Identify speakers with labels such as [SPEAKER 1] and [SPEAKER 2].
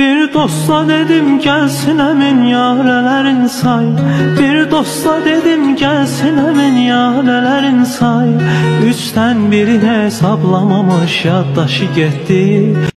[SPEAKER 1] Bir dosta dedim gelsin emin yarelerin say. Bir dosta dedim gelsin emin yarelerin say. Üçten birini hesaplamamış yaddaşı gitti